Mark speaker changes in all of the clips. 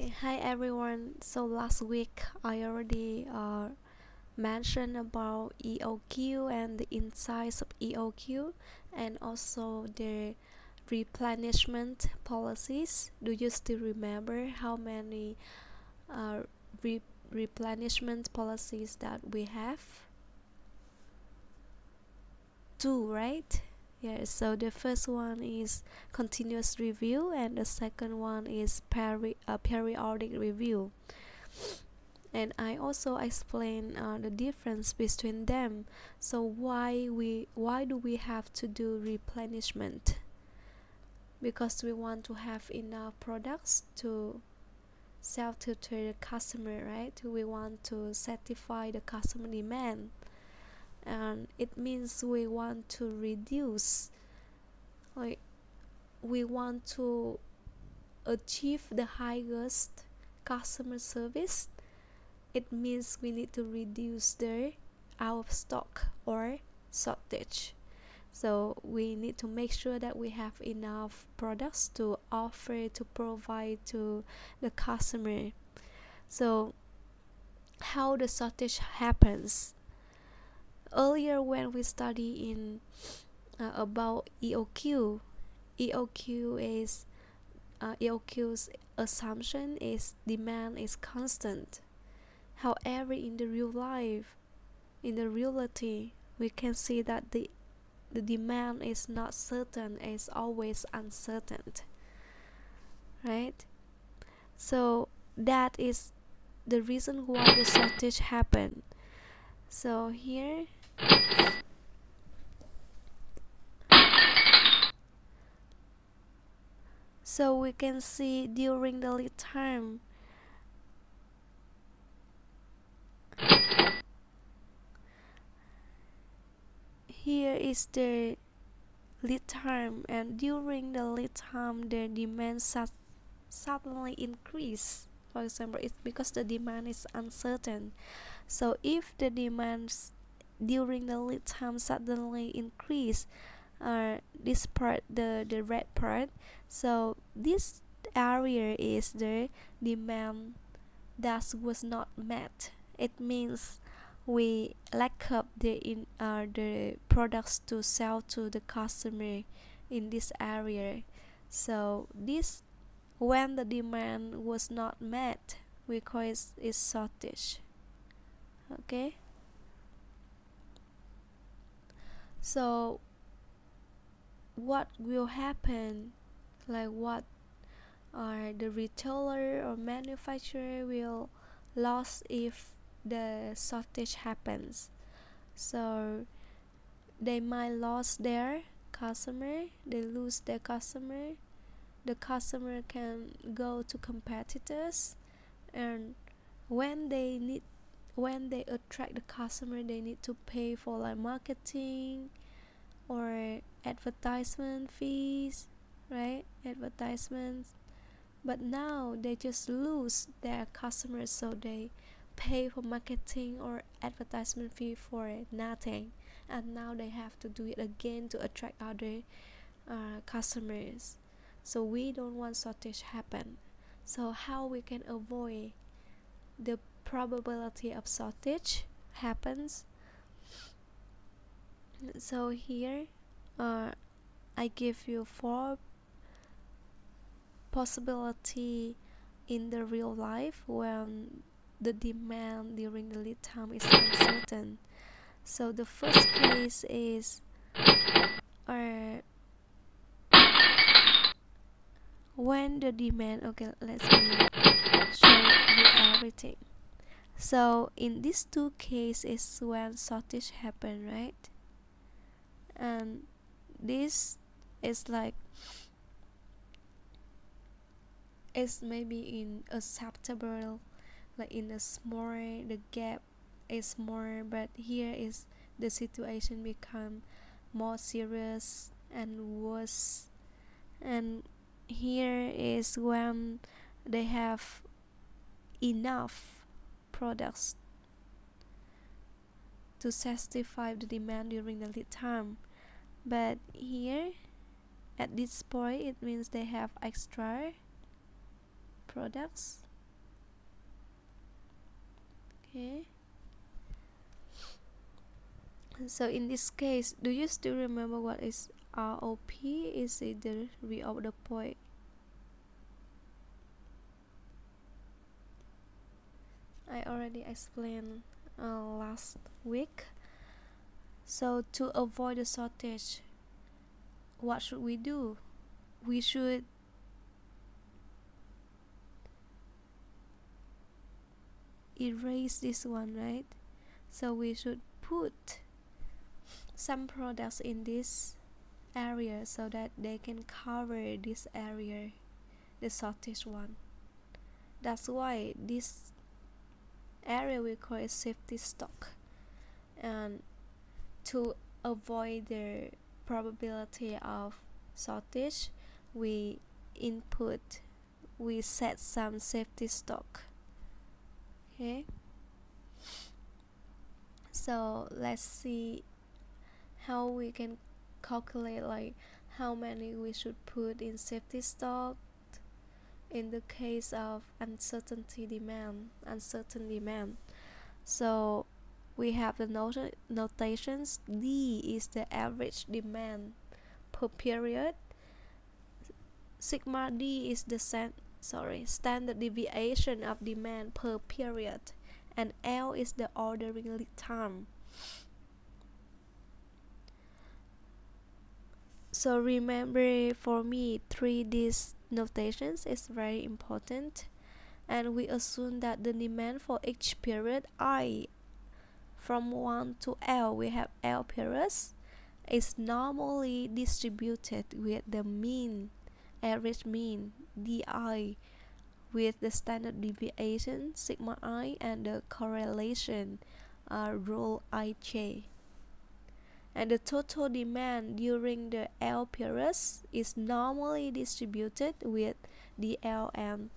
Speaker 1: Hi everyone. So last week I already uh, mentioned about EOQ and the insights of EOQ and also the replenishment policies. Do you still remember how many uh, re replenishment policies that we have? Two, right? Yeah so the first one is continuous review and the second one is peri uh, periodic review. And I also explain uh, the difference between them. So why we why do we have to do replenishment? Because we want to have enough products to sell to, to the customer right? We want to satisfy the customer demand and it means we want to reduce like we want to achieve the highest customer service. It means we need to reduce the out of stock or shortage. So we need to make sure that we have enough products to offer to provide to the customer. So how the shortage happens earlier when we study in uh, about EOQ EOQ is uh, EOQ's assumption is demand is constant. However in the real life in the reality we can see that the the demand is not certain it's always uncertain right? So that is the reason why the shortage happened. So here so we can see during the lead time. Here is the lead time and during the lead time the demand suddenly increase. For example it's because the demand is uncertain. So if the demands during the lead time suddenly increase uh, this part the the red part. So this area is the demand that was not met. It means we lack up the in uh, the products to sell to the customer in this area. So this when the demand was not met we call it is shortage. Okay so what will happen? Like what are the retailer or manufacturer will lose if the shortage happens? So they might lose their customer they lose their customer the customer can go to competitors and when they need when they attract the customer they need to pay for like marketing or advertisement fees right? Advertisements. But now they just lose their customers so they pay for marketing or advertisement fee for nothing. And now they have to do it again to attract other uh, customers. So we don't want shortage happen. So how we can avoid the probability of shortage happens. So here uh, I give you four possibility in the real life when the demand during the lead time is uncertain. So the first case is uh, when the demand okay let me show you everything so in these two cases when shortage happen right? And this is like it's maybe in acceptable like in a small the gap is more but here is the situation become more serious and worse. And here is when they have enough products to satisfy the demand during the lead time. But here at this point it means they have extra products. Okay. So in this case do you still remember what is ROP is it the reorder point? I already explained uh, last week. So to avoid the shortage what should we do? We should erase this one right? So we should put some products in this area so that they can cover this area the shortest one. That's why this area we call it safety stock and to avoid the probability of shortage we input we set some safety stock okay? So let's see how we can calculate like how many we should put in safety stock in the case of uncertainty demand uncertain demand. So we have the not notations. D is the average demand per period. Sigma d is the sorry standard deviation of demand per period. And L is the ordering lead time. So remember for me three these notations is very important and we assume that the demand for each period I from 1 to L we have L periods is normally distributed with the mean average mean di with the standard deviation sigma i and the correlation uh, rho ij and the total demand during the L periods is normally distributed with dl and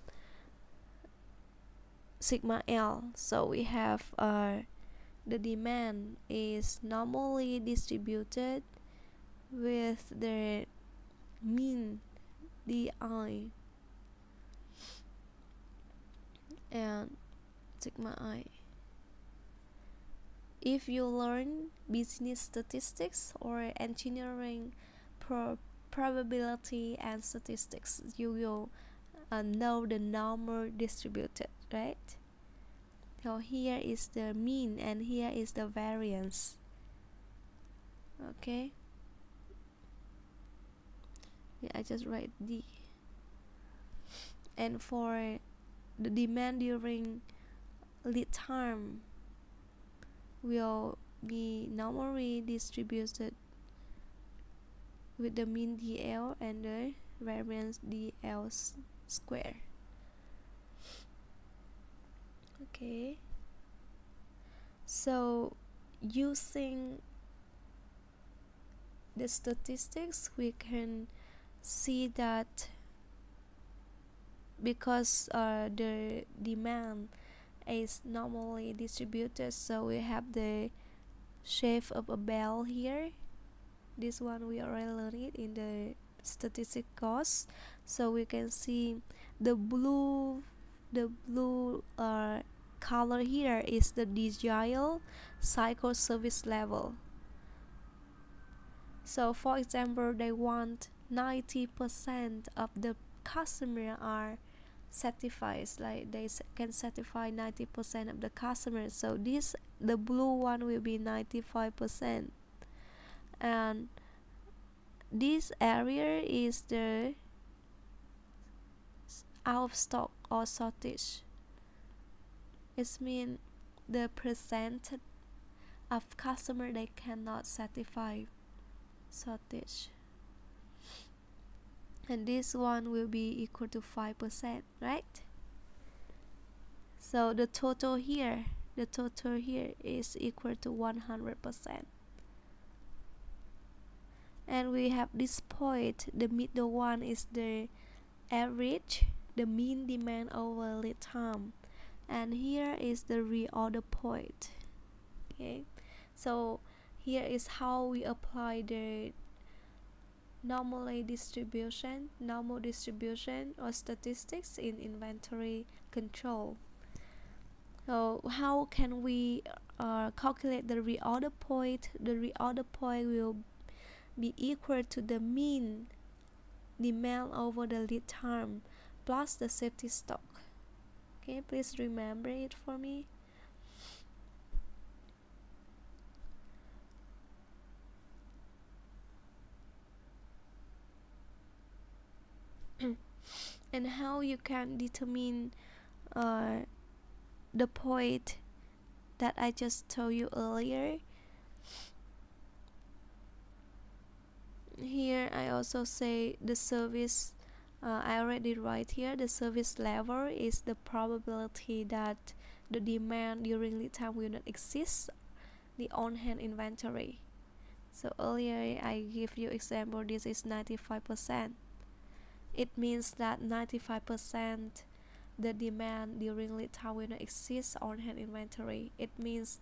Speaker 1: sigma L. So we have uh, the demand is normally distributed with the mean di. And sigma i if you learn business statistics or engineering pro probability and statistics you will uh, know the normal distributed right? So here is the mean and here is the variance. Okay? Yeah, I just write D. And for the demand during lead time will be normally distributed with the mean DL and the variance DL square. Okay. So using the statistics we can see that because uh, the demand is normally distributed so we have the shape of a bell here. This one we already learned it in the statistic course. So we can see the blue the blue uh, color here is the digital cycle service level. So for example they want 90% of the customer are satisfied like they can satisfy 90% of the customers. So this the blue one will be 95% and this area is the out of stock or shortage. It means the percent of customer they cannot satisfy shortage and this one will be equal to 5% right? So the total here the total here is equal to 100% and we have this point the middle one is the average the mean demand over lead time. And here is the reorder point. Okay. So here is how we apply the normally distribution, normal distribution or statistics in inventory control. so how can we uh, calculate the reorder point? The reorder point will be equal to the mean demand over the lead time plus the safety stock. Okay please remember it for me and how you can determine uh, the point that I just told you earlier. Here I also say the service uh, I already write here the service level is the probability that the demand during lead time will not exist the on-hand inventory. So earlier I give you example this is 95% it means that 95% the demand during lead time will not exist on hand inventory. It means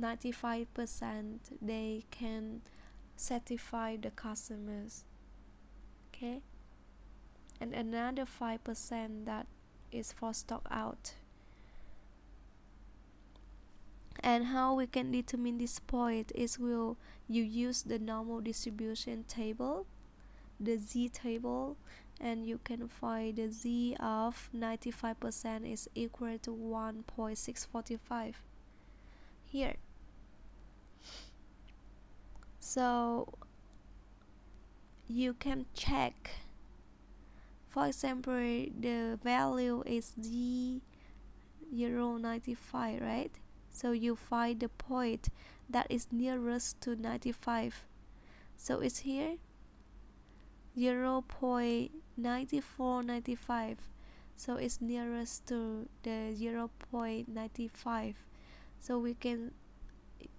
Speaker 1: 95% they can satisfy the customers. Okay? And another 5% that is for stock out. And how we can determine this point is will you use the normal distribution table the z table and you can find the z of 95% is equal to 1.645 here. So you can check. For example the value is z 095 right? So you find the point that is nearest to 95 so it's here 0 0.9495 so it's nearest to the 0 0.95 so we can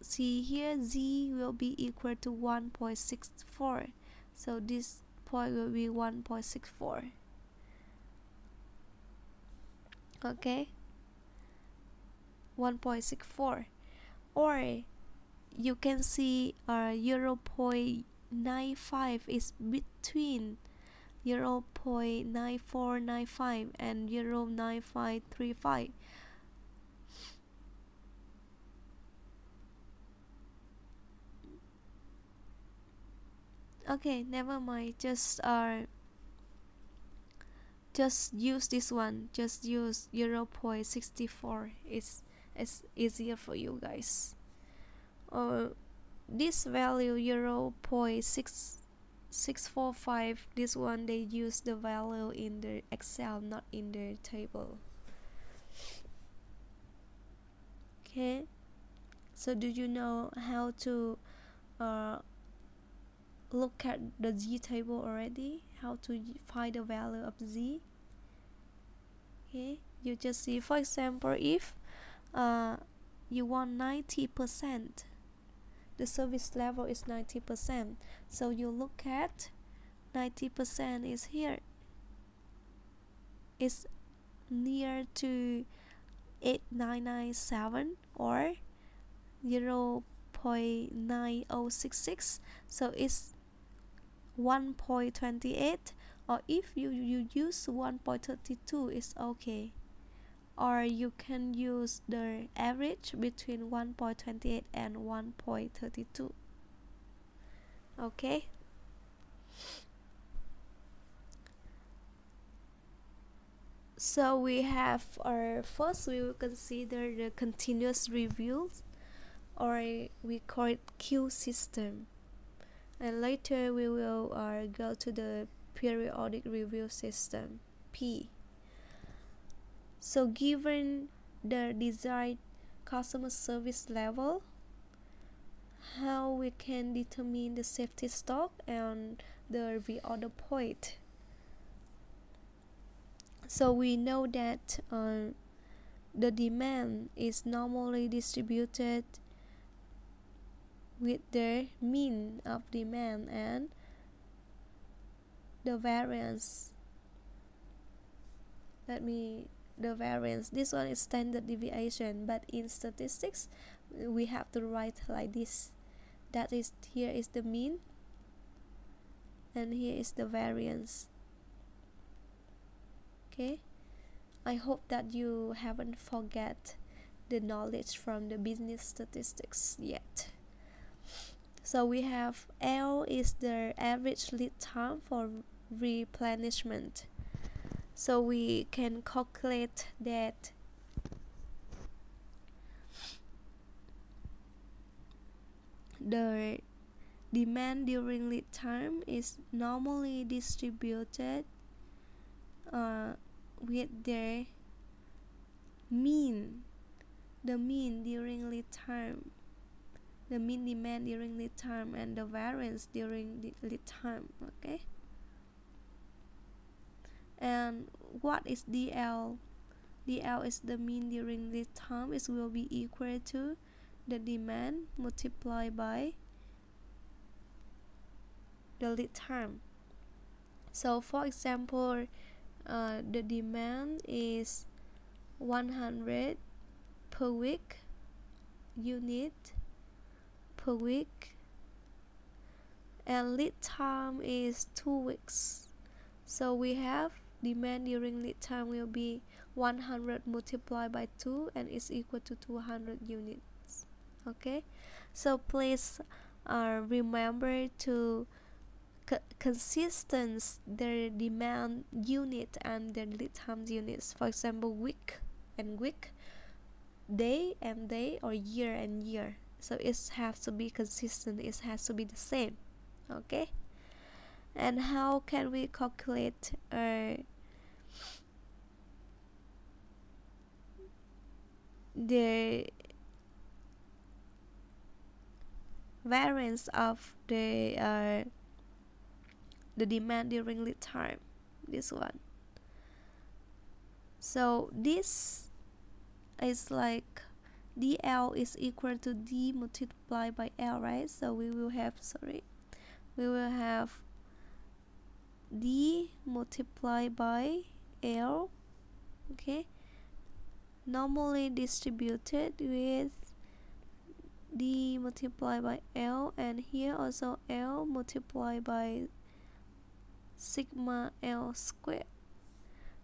Speaker 1: see here z will be equal to 1.64 so this point will be 1.64 okay? 1.64 or you can see uh, 0. 0.95 is between 0.9495 and 0.9535 okay never mind. Just uh just use this one. Just use 0.64 it's it's easier for you guys. Or this value 0 0.6645 this one they use the value in the excel not in the table. Okay. So do you know how to uh, look at the z table already? How to find the value of z? Okay. You just see for example if uh, you want 90 percent the service level is 90% so you look at 90% is here. It's near to 8997 or 0 0.9066 so it's 1.28 or if you, you use 1.32 it's okay or you can use the average between 1.28 and 1.32 okay? So we have our first we will consider the continuous reviews or we call it Q system. And later we will uh, go to the periodic review system P so given the desired customer service level how we can determine the safety stock and the reorder point? So we know that uh, the demand is normally distributed with the mean of demand and the variance. Let me the variance. This one is standard deviation but in statistics we have to write like this. That is here is the mean and here is the variance. Okay? I hope that you haven't forget the knowledge from the business statistics yet. So we have L is the average lead time for replenishment so we can calculate that. The demand during lead time is normally distributed uh, with the mean the mean during lead time the mean demand during lead time and the variance during the lead time okay and what is DL DL is the mean during lead time. It will be equal to the demand multiplied by the lead time. So for example uh, the demand is 100 per week unit per week and lead time is two weeks. So we have demand during lead time will be 100 multiplied by 2 and is equal to 200 units. Okay? So please uh, remember to consistent their demand unit and their lead time units. For example week and week day and day or year and year. So it has to be consistent. It has to be the same. Okay? And how can we calculate uh, the variance of the uh, the demand during lead time this one. So this is like dl is equal to d multiplied by l right? So we will have sorry we will have d multiplied by l okay normally distributed with d multiplied by l and here also l multiplied by sigma L squared.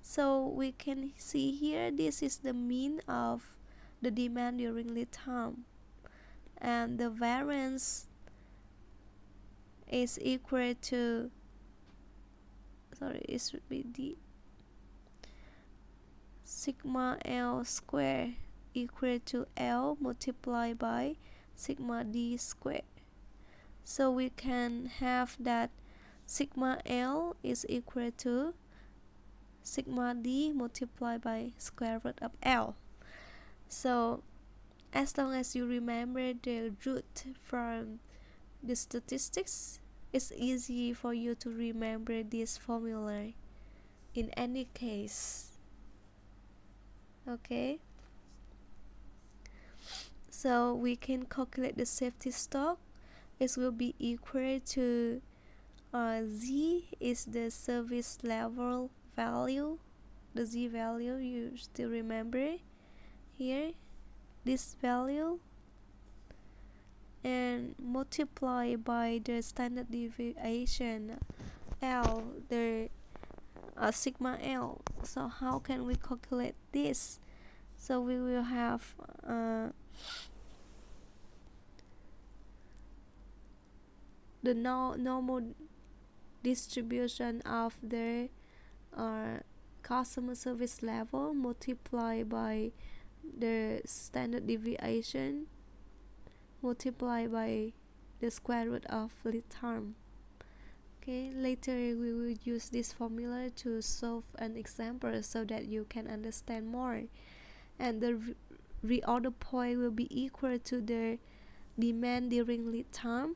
Speaker 1: So we can see here this is the mean of the demand during lead time and the variance is equal to sorry it should be d sigma L square equal to L multiplied by sigma d square. so we can have that sigma L is equal to sigma D multiplied by square root of L. So as long as you remember the root from the statistics, it's easy for you to remember this formula in any case. Okay. So we can calculate the safety stock. It will be equal to uh, z is the service level value the z value you still remember here this value and multiply by the standard deviation L the uh, sigma L. So how can we calculate this? So we will have uh, the no normal distribution of the uh, customer service level multiplied by the standard deviation multiplied by the square root of lead time okay later we will use this formula to solve an example so that you can understand more. And the re reorder point will be equal to the demand during lead time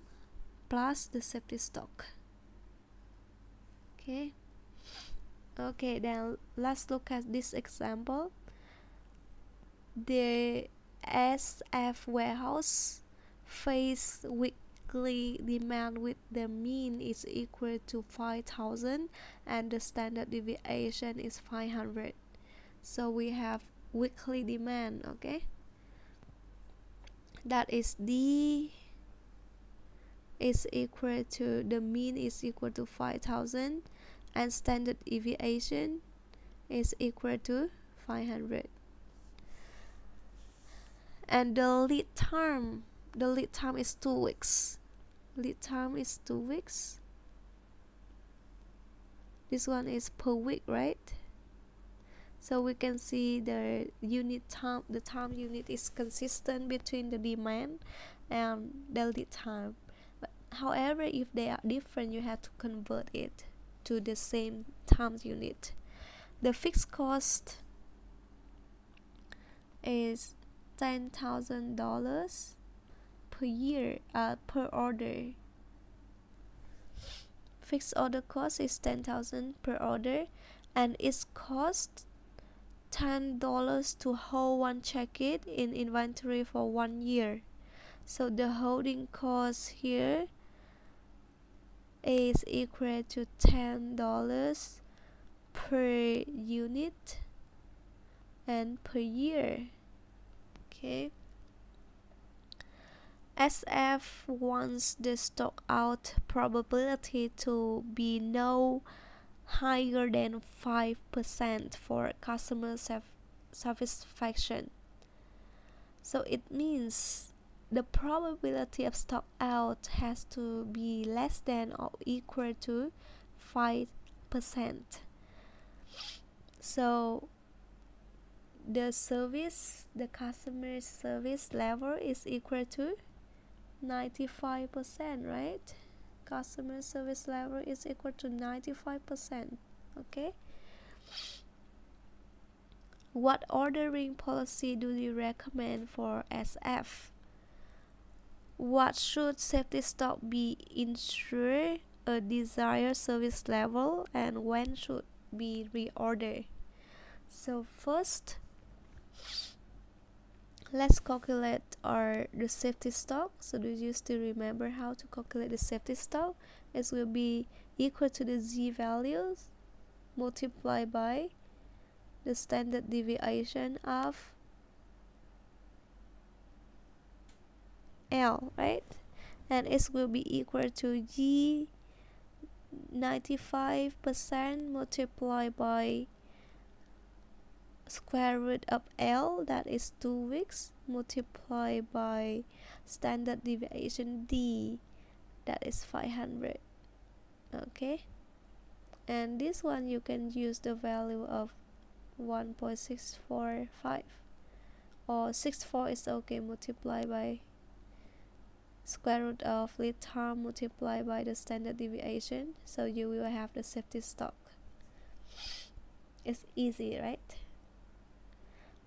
Speaker 1: plus the safety stock. Okay? Okay then let's look at this example. The SF warehouse face weekly demand with the mean is equal to 5000 and the standard deviation is 500 so we have weekly demand okay? That is D is equal to the mean is equal to 5000 and standard deviation is equal to 500 and the lead time the lead time is two weeks lead time is two weeks. This one is per week right? So we can see the unit time the time unit is consistent between the demand and the lead time. But however if they are different you have to convert it to the same time unit. The fixed cost is ten thousand dollars per year uh, per order. Fixed order cost is 10,000 per order and its cost $10 to hold one check-it in inventory for one year. So the holding cost here is equal to $10 per unit and per year. Okay SF wants the stock out probability to be no higher than 5% for customer satisfaction. So it means the probability of stock out has to be less than or equal to 5%. So the service, the customer service level is equal to 95% right? Customer service level is equal to 95% okay? What ordering policy do you recommend for SF what should safety stock be ensure a desired service level and when should be reordered? So first let's calculate our the safety stock. So do you still remember how to calculate the safety stock? It will be equal to the z values multiplied by the standard deviation of L right? And it will be equal to G 95% multiplied by square root of L that is 2 weeks multiplied by standard deviation D that is 500 okay? And this one you can use the value of 1.645 or 64 is okay multiplied by square root of lead time multiplied by the standard deviation so you will have the safety stock. It's easy right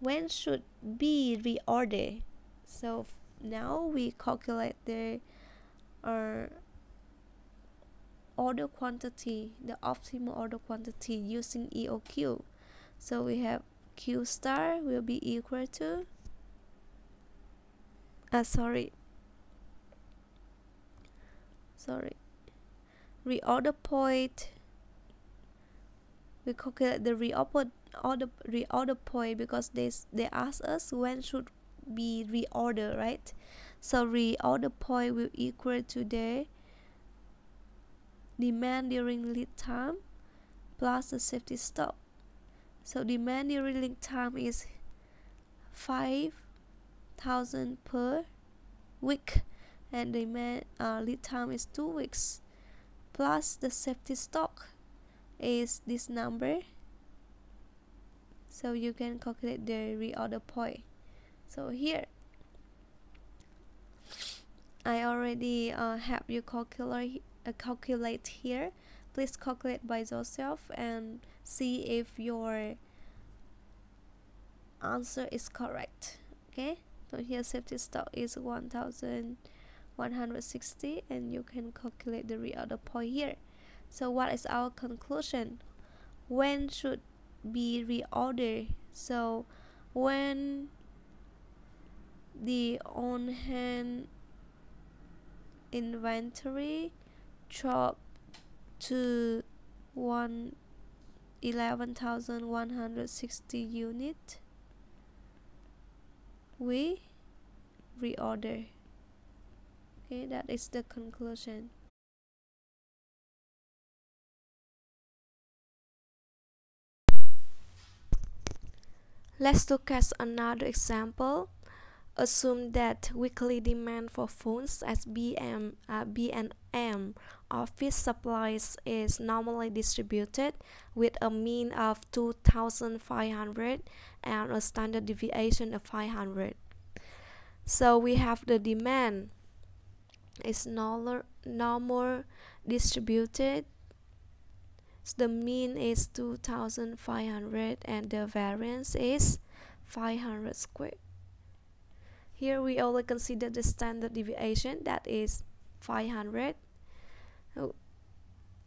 Speaker 1: when should be reordered so now we calculate the uh, order quantity the optimal order quantity using EOQ so we have Q star will be equal to uh, sorry sorry reorder point. We calculate the reorder order reorder point because they they ask us when should be reorder right? So reorder point will equal to the demand during lead time plus the safety stock so demand during lead time is 5000 per week and demand uh, lead time is two weeks plus the safety stock is this number so you can calculate the reorder point. So here I already uh, have you calculate uh, calculate here. Please calculate by yourself and see if your answer is correct okay? So here safety stock is 1160 and you can calculate the reorder point here. So what is our conclusion? When should be reordered. So when the on hand inventory drop to one eleven thousand one hundred sixty unit we reorder. Okay that is the conclusion Let's look at another example. assume that weekly demand for phones as BM, uh, B&M office supplies is normally distributed with a mean of 2500 and a standard deviation of 500 so we have the demand is normal, normal distributed so the mean is 2500 and the variance is 500 squared here we only consider the standard deviation that is 500.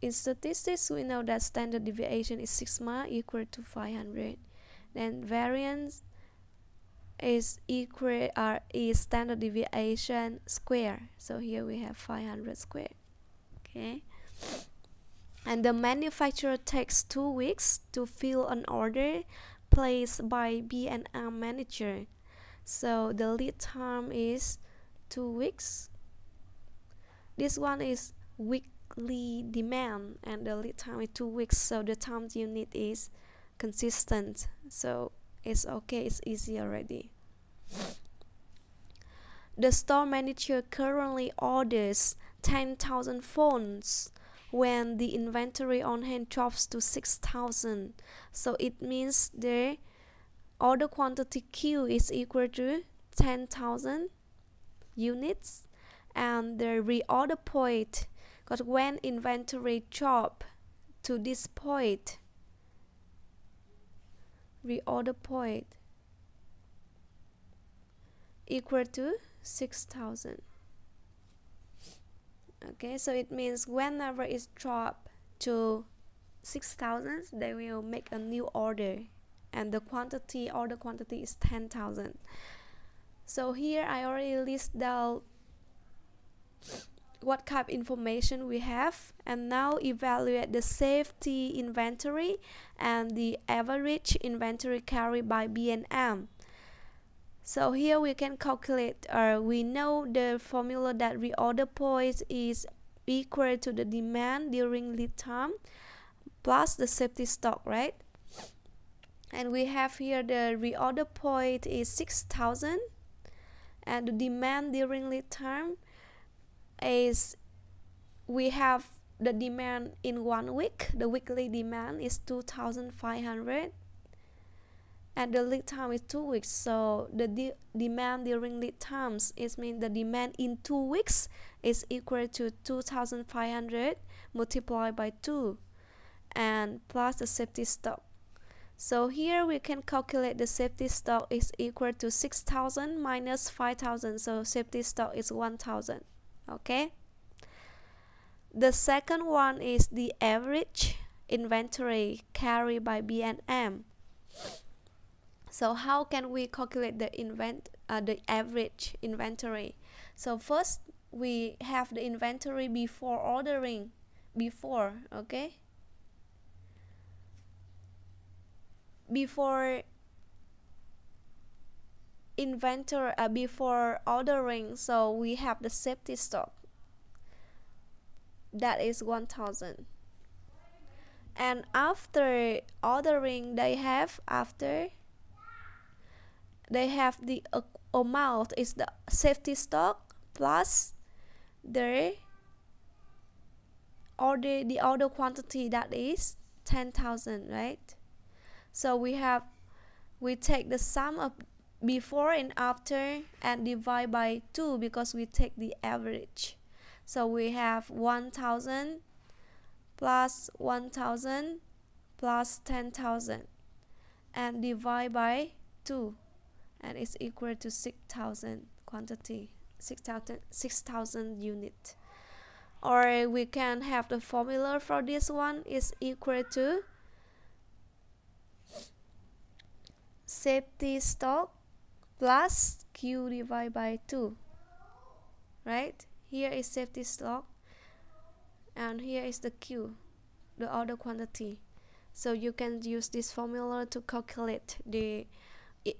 Speaker 1: In statistics, we know that standard deviation is sigma equal to 500. Then variance is equal or is standard deviation square. So here we have 500 squared. Okay. And the manufacturer takes two weeks to fill an order placed by B&M manager. So the lead time is two weeks. This one is weekly demand and the lead time is two weeks. So the time unit is consistent. So it's okay it's easy already. The store manager currently orders 10,000 phones when the inventory on hand drops to 6,000 so it means the order quantity Q is equal to 10,000 units and the reorder point because when inventory drop to this point reorder point equal to 6000 okay so it means whenever it's drop to 6000 they will make a new order. And the quantity order quantity is 10,000 so here I already list down what kind of information we have. And now evaluate the safety inventory and the average inventory carried by B&M so here we can calculate or uh, we know the formula that reorder point is equal to the demand during lead time plus the safety stock right? And we have here the reorder point is 6000 and the demand during lead time is we have the demand in one week. The weekly demand is 2500 and the lead time is two weeks so the de demand during lead times is mean the demand in two weeks is equal to 2500 multiplied by 2 and plus the safety stock so here we can calculate the safety stock is equal to 6000 minus 5000. So safety stock is 1000. Okay. The second one is the average inventory carried by B&M. So how can we calculate the invent uh, the average inventory? So first we have the inventory before ordering before, okay? before inventor uh, before ordering so we have the safety stock that is 1000 and after ordering they have after they have the uh, amount is the safety stock plus the order the order quantity that is 10000 right? So we have we take the sum of before and after and divide by 2 because we take the average. So we have 1000 plus 1000 plus 10,000 and divide by 2 and it's equal to 6000 quantity 6000 6000 unit. Or we can have the formula for this one is equal to safety stock plus Q divided by 2 right? Here is safety stock and here is the Q the order quantity. So you can use this formula to calculate the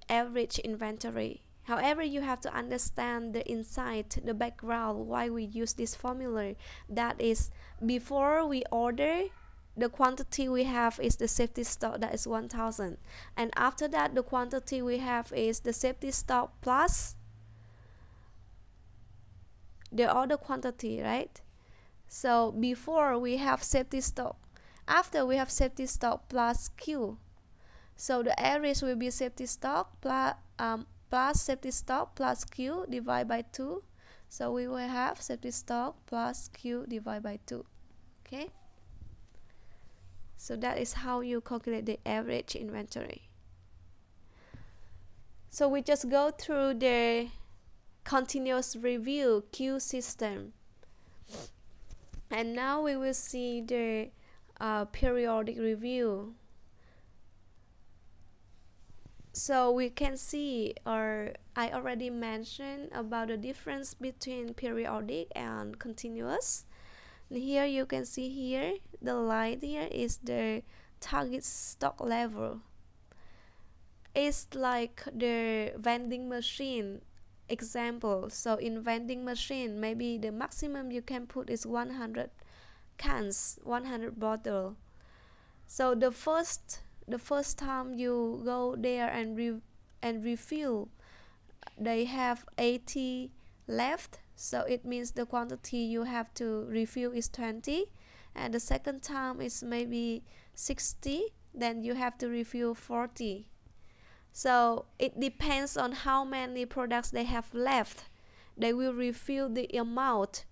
Speaker 1: average inventory. However you have to understand the insight the background why we use this formula. That is before we order the quantity we have is the safety stock that is 1000 and after that the quantity we have is the safety stock plus the order quantity right? So before we have safety stock. After we have safety stock plus q so the average will be safety stock plus um, plus safety stock plus q divided by 2 so we will have safety stock plus q divided by 2 okay? So that is how you calculate the average inventory. So we just go through the continuous review Q system. And now we will see the uh, periodic review so we can see or I already mentioned about the difference between periodic and continuous. Here you can see here the line here is the target stock level. It's like the vending machine example. So in vending machine maybe the maximum you can put is 100 cans 100 bottle. So the first the first time you go there and re and refill they have 80 left. So it means the quantity you have to refill is 20 and the second time is maybe 60 then you have to refill 40 so it depends on how many products they have left. They will refill the amount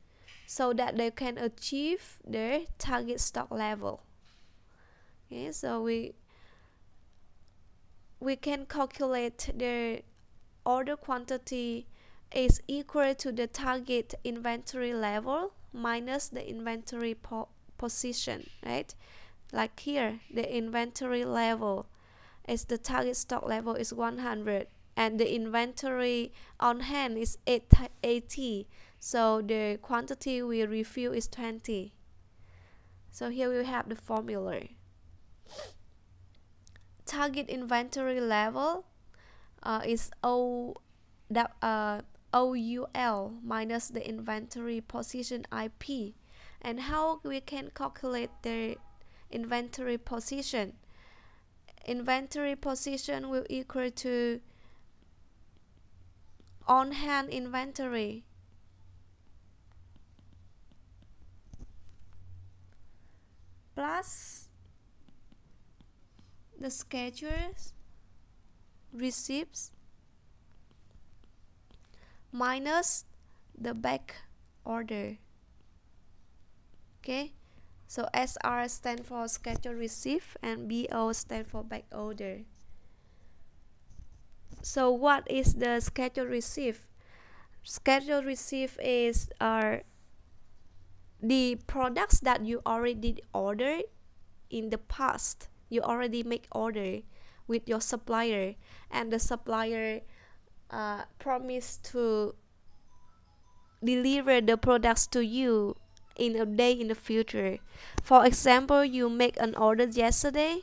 Speaker 1: so that they can achieve their target stock level. Okay so we we can calculate the order quantity is equal to the target inventory level minus the inventory po position right? Like here the inventory level is the target stock level is 100 and the inventory on hand is 80 so the quantity we refill is 20 so here we have the formula target inventory level uh, is O that uh, OUL minus the inventory position IP and how we can calculate the inventory position? Inventory position will equal to on hand inventory. Plus the schedules receives minus the back order. Okay? So SR stand for schedule receive and BO stand for back order. So what is the schedule receive schedule receive is are the products that you already ordered in the past you already make order with your supplier and the supplier uh, promise to deliver the products to you in a day in the future. For example you make an order yesterday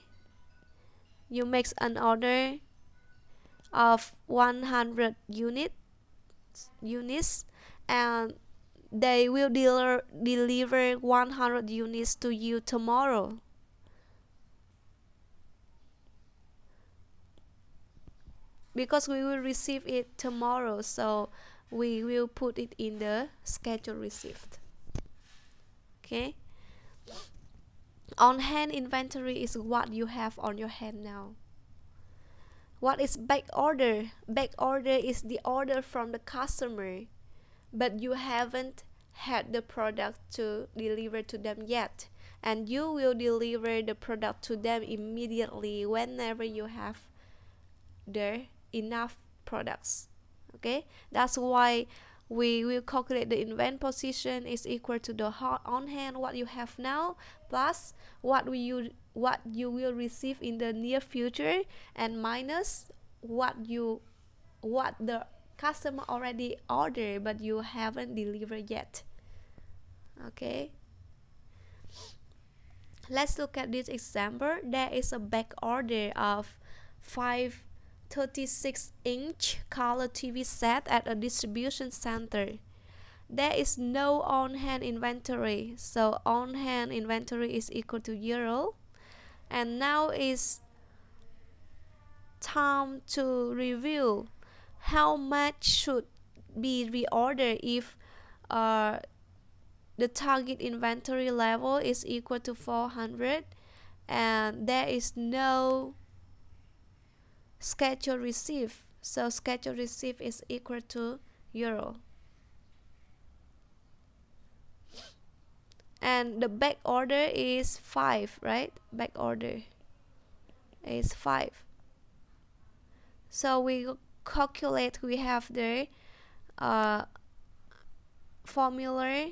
Speaker 1: you make an order of 100 units units and they will dealer, deliver 100 units to you tomorrow because we will receive it tomorrow so we will put it in the schedule received. Okay? On hand inventory is what you have on your hand now. What is back order? Back order is the order from the customer but you haven't had the product to deliver to them yet and you will deliver the product to them immediately whenever you have the enough products okay? That's why we will calculate the invent position is equal to the on hand what you have now plus what you what you will receive in the near future and minus what you what the customer already ordered but you haven't delivered yet okay? Let's look at this example. There is a back order of 5 36 inch color TV set at a distribution center. There is no on hand inventory, so on hand inventory is equal to zero. And now is time to review how much should be reordered if uh, the target inventory level is equal to 400 and there is no schedule receive. So schedule receive is equal to euro. And the back order is 5 right? Back order is 5 so we calculate we have the uh, formula.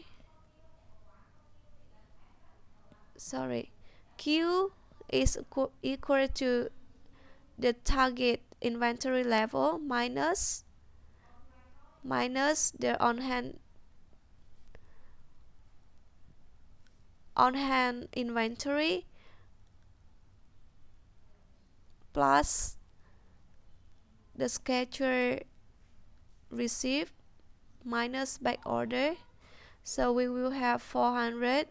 Speaker 1: Sorry. Q is equal to the target inventory level minus minus the on hand on hand inventory plus the schedule received minus back order. So we will have 400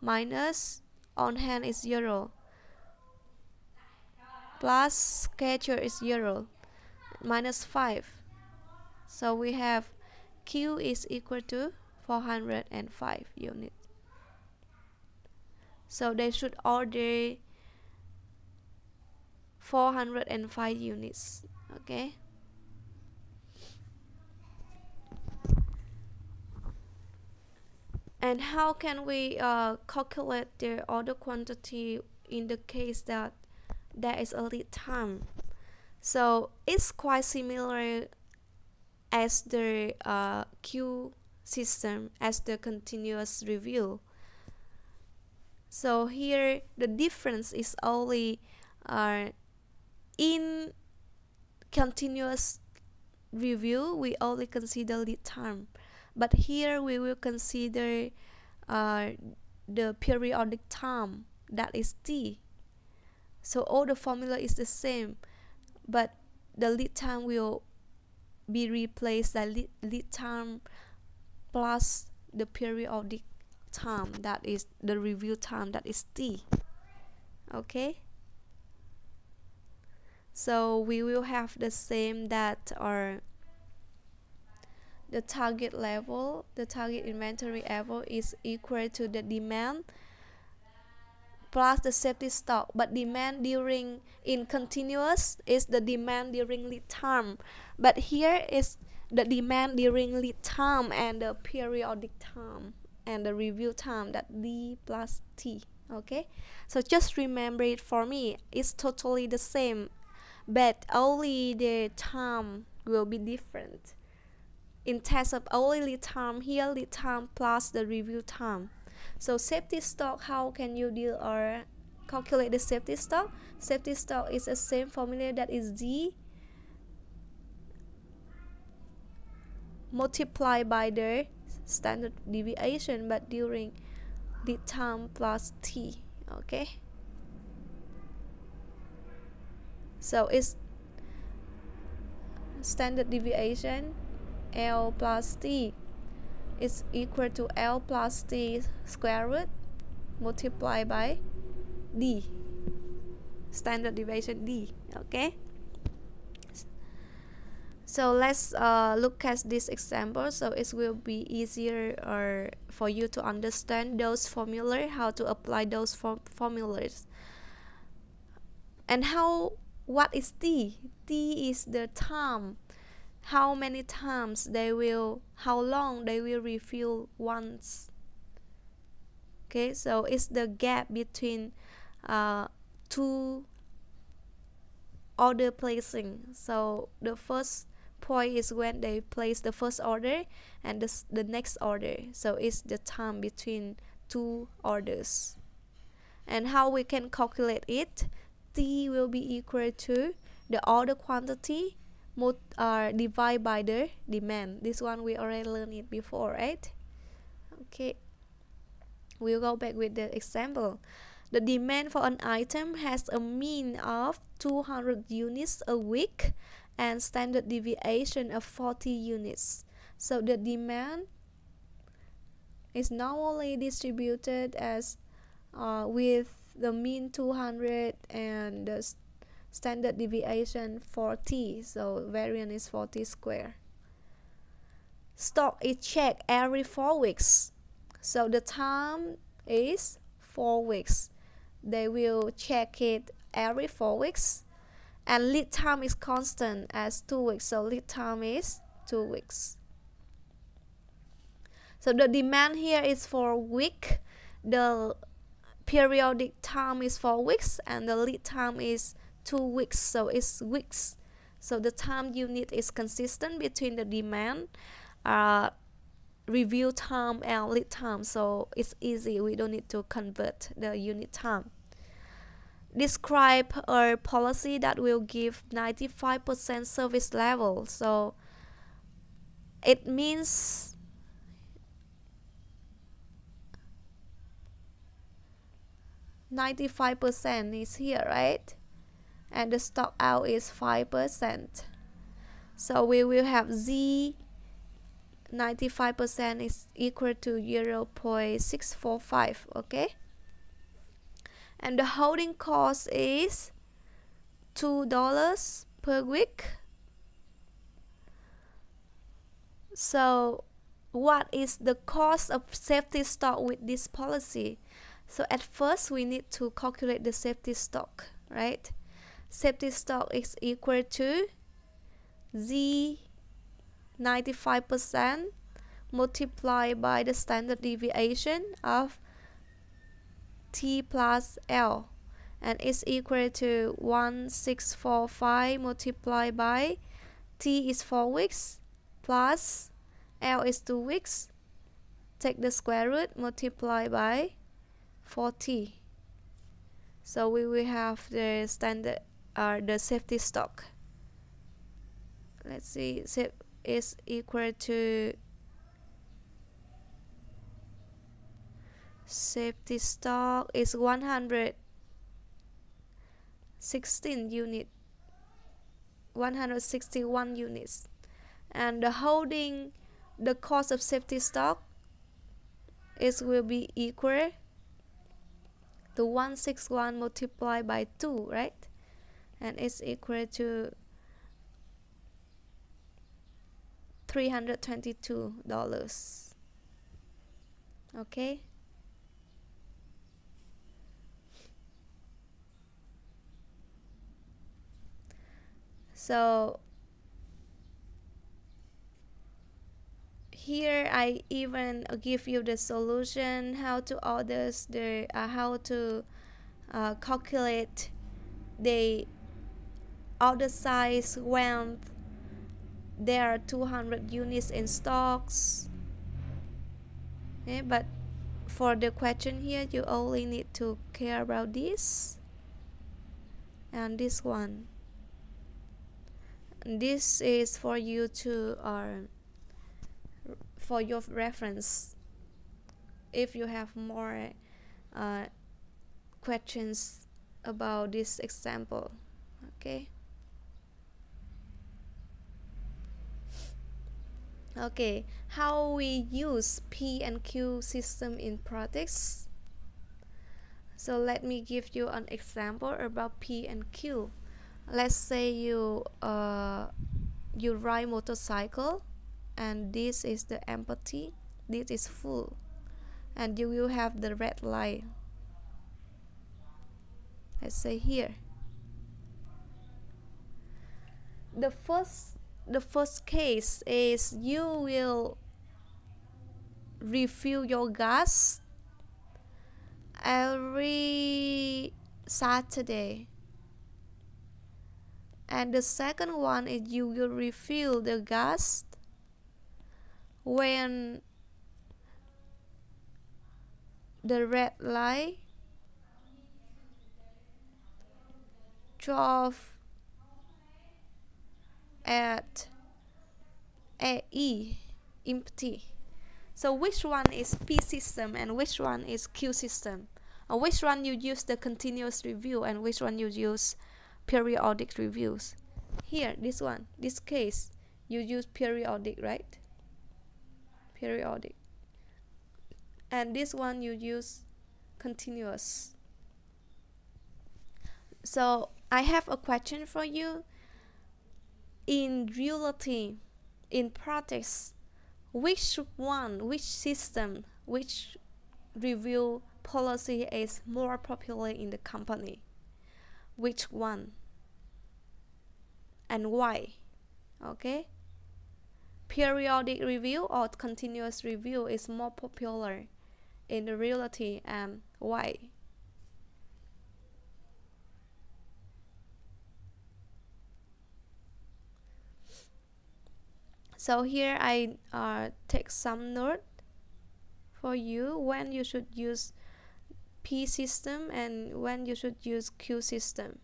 Speaker 1: minus on hand is 0 plus schedule is 0 minus 5 so we have q is equal to 405 units. So they should order 405 units okay? And how can we uh, calculate the order quantity in the case that there is a lead time. So it's quite similar as the uh, Q system as the continuous review. So here the difference is only uh, in continuous review we only consider lead time. But here we will consider uh, the periodic time that is t so all the formula is the same but the lead time will be replaced by lead, lead time plus the periodic time that is the review time that is t okay? So we will have the same that are the target level the target inventory level is equal to the demand plus the safety stock but demand during in continuous is the demand during lead time. But here is the demand during lead time and the periodic time and the review time that D plus T okay? So just remember it for me it's totally the same but only the time will be different. In terms of only lead time here lead time plus the review time so safety stock how can you deal or calculate the safety stock? Safety stock is the same formula that is D multiplied by the standard deviation but during the time plus t okay? So it's standard deviation L plus T is equal to L plus T square root multiplied by D. Standard deviation D okay? So let's uh, look at this example. So it will be easier or for you to understand those formula how to apply those form formulas. And how what is t? T is the time how many times they will how long they will refill once. Okay so it's the gap between uh, two order placing. So the first point is when they place the first order and the, the next order. So it's the time between two orders. And how we can calculate it? T will be equal to the order quantity uh, divided by the demand. This one we already learned it before right? Okay. We'll go back with the example. The demand for an item has a mean of 200 units a week and standard deviation of 40 units. So the demand is normally distributed as uh, with the mean 200 and the standard deviation 40 so variance is 40 square. Stock is checked every four weeks. So the time is four weeks. They will check it every four weeks. And lead time is constant as two weeks. So lead time is two weeks. So the demand here is for week. The periodic time is four weeks and the lead time is two weeks. So it's weeks. So the time unit is consistent between the demand uh, review time and lead time. So it's easy. We don't need to convert the unit time. Describe a policy that will give 95% service level. So it means Ninety-five percent is here, right? And the stock out is five percent. So we will have Z 95% is equal to 0 0.645 okay? And the holding cost is two dollars per week so what is the cost of safety stock with this policy? So at first we need to calculate the safety stock right safety stock is equal to z 95% multiplied by the standard deviation of t plus L and is equal to 1645 multiplied by t is 4 weeks plus L is 2 weeks. Take the square root multiply by 40 so we will have the standard uh, the safety stock. Let's see is equal to safety stock is 116 unit 161 units. And the holding the cost of safety stock is will be equal to 161 multiplied by 2 right and it's equal to $322 okay? So here I even give you the solution how to order the uh, how to uh, calculate the order size when there are 200 units in stocks. Okay, but for the question here you only need to care about this and this one. This is for you to uh, for your reference. If you have more uh, questions about this example okay okay how we use p and q system in practice? So let me give you an example about p and q. Let's say you uh, you ride motorcycle and this is the empty this is full and you will have the red light. Let's say here. The first the first case is you will refill your gas every Saturday. And the second one is you will refill the gas when the red light 12 at AE empty so which one is P system and which one is Q system? Or which one you use the continuous review and which one you use periodic reviews? Here this one this case you use periodic right? Periodic. And this one you use continuous. So I have a question for you in reality in practice which one which system which review policy is more popular in the company? Which one? And why? Okay? Periodic review or continuous review is more popular in reality and why so here I uh, take some note for you when you should use P system and when you should use Q system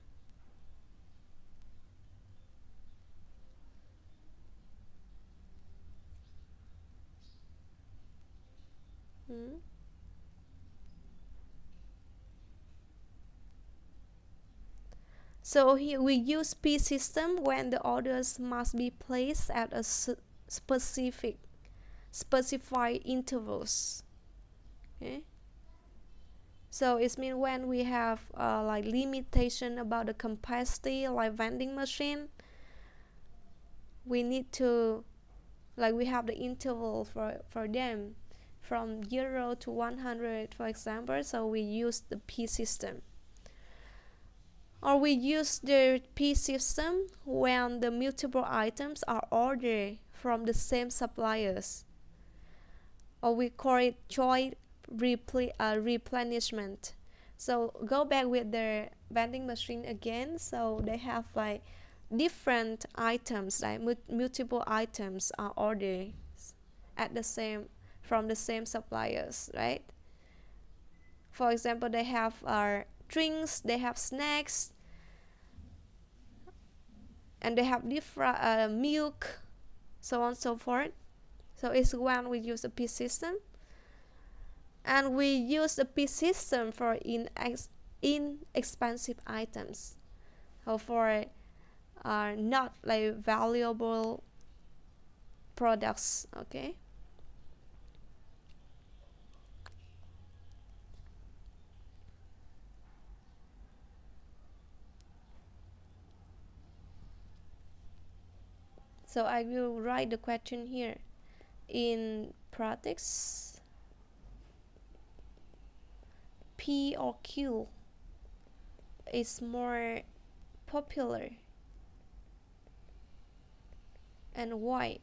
Speaker 1: hmm? So here we use P system when the orders must be placed at a specific specified intervals. Okay? So it means when we have uh, like limitation about the capacity like vending machine we need to like we have the interval for for them from 0 to 100 for example so we use the p system. Or we use the P system when the multiple items are ordered from the same suppliers. Or we call it joint uh, replenishment. So go back with the vending machine again. So they have like different items like multiple items are ordered at the same from the same suppliers right? For example they have uh, drinks they have snacks and they have different uh, milk so on and so forth. So it's when we use a P system. And we use the P system for in inexpensive items. So for uh, not like valuable products okay so I will write the question here. In practice P or Q is more popular and why?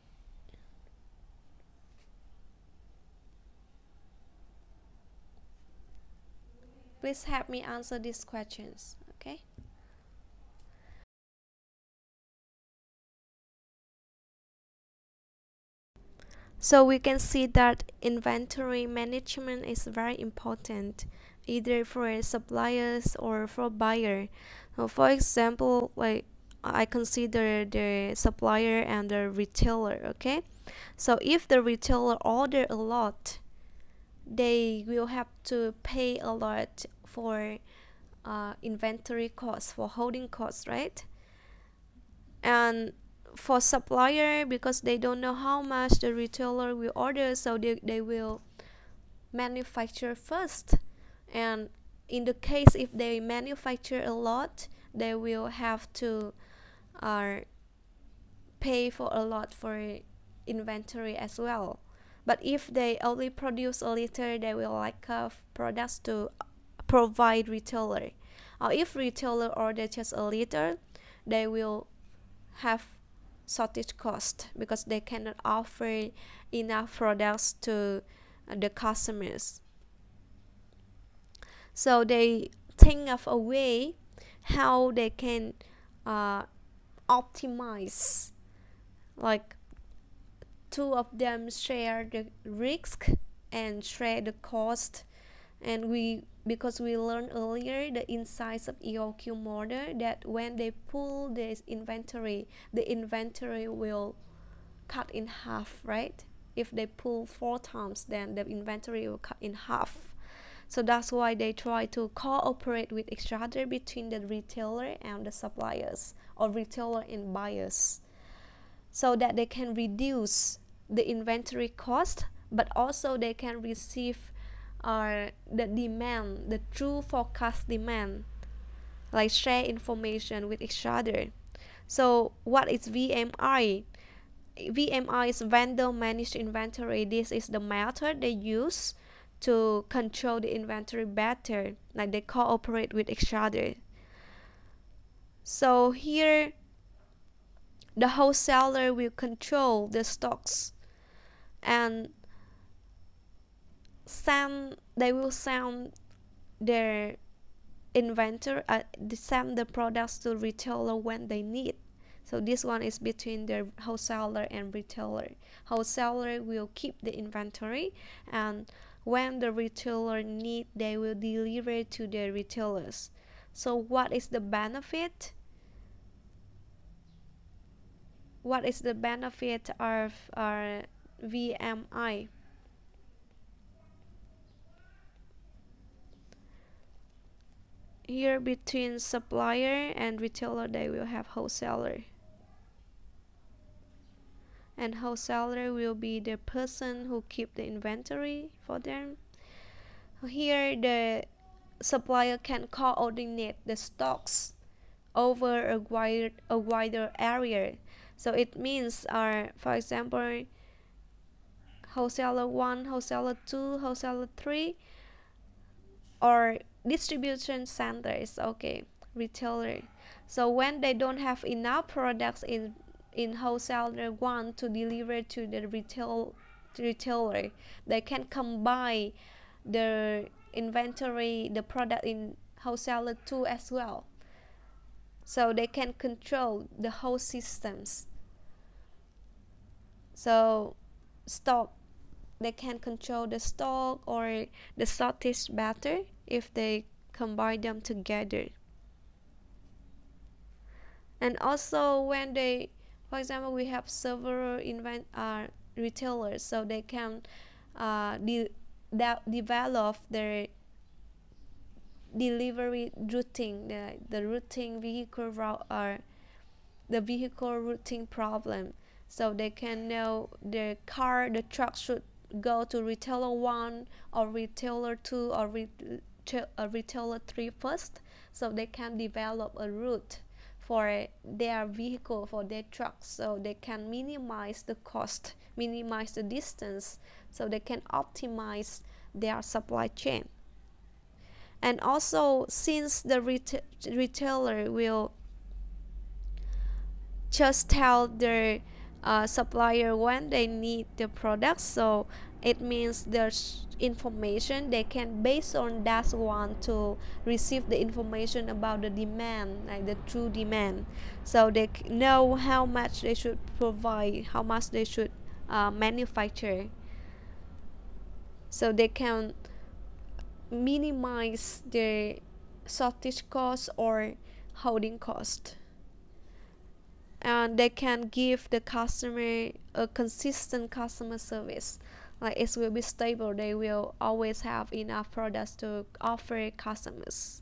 Speaker 1: Please help me answer these questions So we can see that inventory management is very important either for suppliers or for buyer. For example, like I consider the supplier and the retailer, okay? So if the retailer order a lot, they will have to pay a lot for uh, inventory costs, for holding costs, right? And for supplier because they don't know how much the retailer will order so they, they will manufacture first. And in the case if they manufacture a lot they will have to uh, pay for a lot for inventory as well. But if they only produce a little they will lack of products to provide retailer. Or if retailer order just a little they will have shortage cost because they cannot offer enough products to uh, the customers. So they think of a way how they can uh, optimize like two of them share the risk and share the cost and we because we learned earlier the insights of EOQ model that when they pull this inventory the inventory will cut in half right? If they pull four times then the inventory will cut in half. So that's why they try to cooperate with each other between the retailer and the suppliers or retailer and buyers so that they can reduce the inventory cost but also they can receive are the demand, the true forecast demand, like share information with each other. So what is VMI? VMI is vendor managed inventory. This is the method they use to control the inventory better, like they cooperate with each other. So here, the wholesaler will control the stocks and send they will send their inventor uh, send the products to retailer when they need. So this one is between the wholesaler and retailer. Wholesaler will keep the inventory and when the retailer need they will deliver to the retailers. So what is the benefit? What is the benefit of our VMI here between supplier and retailer they will have wholesaler. And wholesaler will be the person who keep the inventory for them. Here the supplier can coordinate the stocks over a wider, a wider area. So it means uh, for example wholesaler 1 wholesaler 2 wholesaler 3 or distribution centers okay retailer. So when they don't have enough products in in wholesaler one to deliver to the retail retailer. They can combine the inventory the product in wholesaler 2 as well. So they can control the whole systems. So stock they can control the stock or the shortage better if they combine them together. And also when they for example we have several invent uh, retailers so they can uh, de de develop their delivery routing the, the routing vehicle route or the vehicle routing problem. So they can know the car the truck should go to retailer 1 or retailer 2 or re a retailer 3 first so they can develop a route for their vehicle for their trucks so they can minimize the cost minimize the distance so they can optimize their supply chain. And also since the reta retailer will just tell their uh, supplier when they need the product so it means there's information they can based on that one to receive the information about the demand like the true demand. So they know how much they should provide how much they should uh, manufacture. So they can minimize the shortage cost or holding cost. And they can give the customer a consistent customer service like it will be stable. They will always have enough products to offer customers.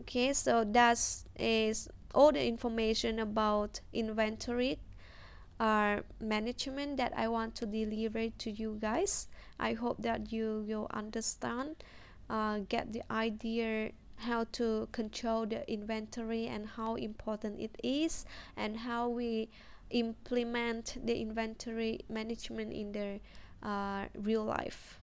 Speaker 1: Okay so that is all the information about inventory uh, management that I want to deliver to you guys. I hope that you will understand uh, get the idea how to control the inventory and how important it is and how we implement the inventory management in their uh, real life